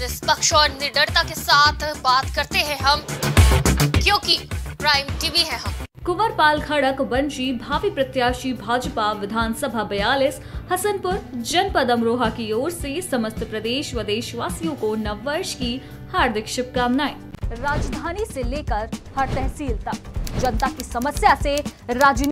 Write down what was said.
निष्पक्ष और निडरता के साथ बात करते हैं हम, क्योंकि प्राइम टीवी है हम। कुंवरपाल खड़क, बंशी, भावी प्रत्याशी, भाजपा विधानसभा बयालीस, हसनपुर, जनपद अमरोहा की ओर से समस्त प्रदेश व देशवासियों को नव वर्ष की हार्दिक शुभकामनाएँ। राजधानी से लेकर हर तहसील तक जनता की समस्या से राजनीति